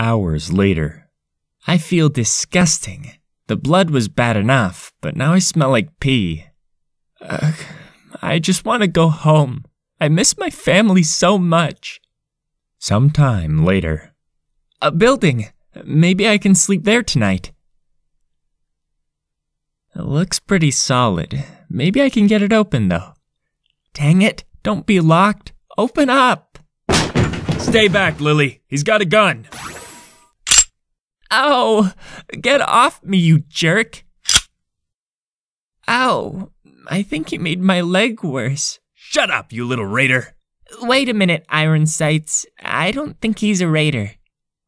Hours later. I feel disgusting. The blood was bad enough, but now I smell like pee. Ugh, I just want to go home. I miss my family so much. Sometime later. A building. Maybe I can sleep there tonight. It looks pretty solid. Maybe I can get it open though. Dang it, don't be locked. Open up! Stay back, Lily. He's got a gun. Ow! Get off me, you jerk! Ow! I think you made my leg worse. Shut up, you little raider. Wait a minute, Iron Sights. I don't think he's a raider.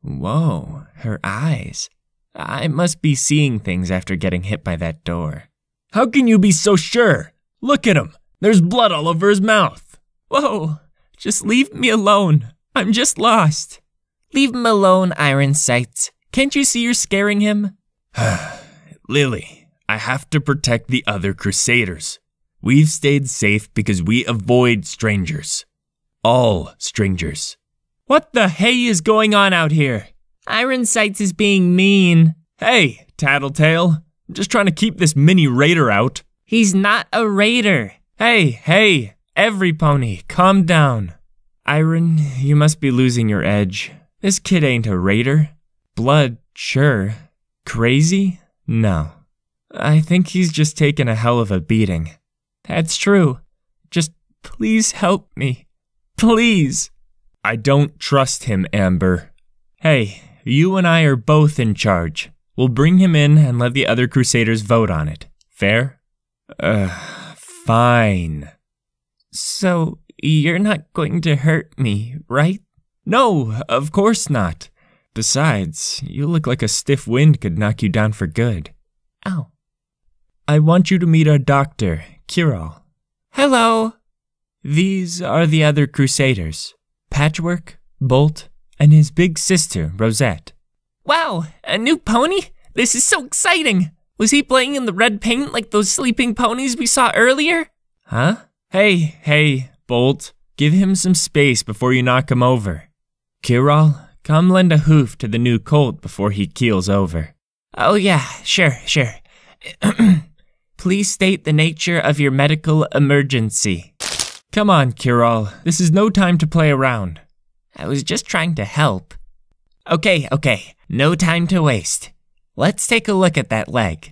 Whoa, her eyes. I must be seeing things after getting hit by that door. How can you be so sure? Look at him. There's blood all over his mouth. Whoa, just leave me alone. I'm just lost. Leave him alone, Iron Sights. Can't you see you're scaring him? Lily, I have to protect the other Crusaders. We've stayed safe because we avoid strangers. All strangers. What the hey is going on out here? Iron Sights is being mean. Hey, Tattletale. I'm just trying to keep this mini raider out. He's not a raider. Hey, hey, every pony, calm down. Iron, you must be losing your edge. This kid ain't a raider. Blood, sure. Crazy? No. I think he's just taken a hell of a beating. That's true. Just please help me. Please. I don't trust him, Amber. Hey, you and I are both in charge. We'll bring him in and let the other Crusaders vote on it. Fair? Uh, fine. So, you're not going to hurt me, right? No, of course not. Besides, you look like a stiff wind could knock you down for good. Ow. I want you to meet our doctor, Kiral. Hello. These are the other Crusaders Patchwork, Bolt, and his big sister, Rosette. Wow, a new pony? This is so exciting! Was he playing in the red paint like those sleeping ponies we saw earlier? Huh? Hey, hey, Bolt. Give him some space before you knock him over. Kiral, come lend a hoof to the new colt before he keels over. Oh, yeah, sure, sure. Please state the nature of your medical emergency. Come on, Kiral. This is no time to play around. I was just trying to help. Okay, okay, no time to waste. Let's take a look at that leg.